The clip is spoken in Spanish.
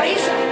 prisa.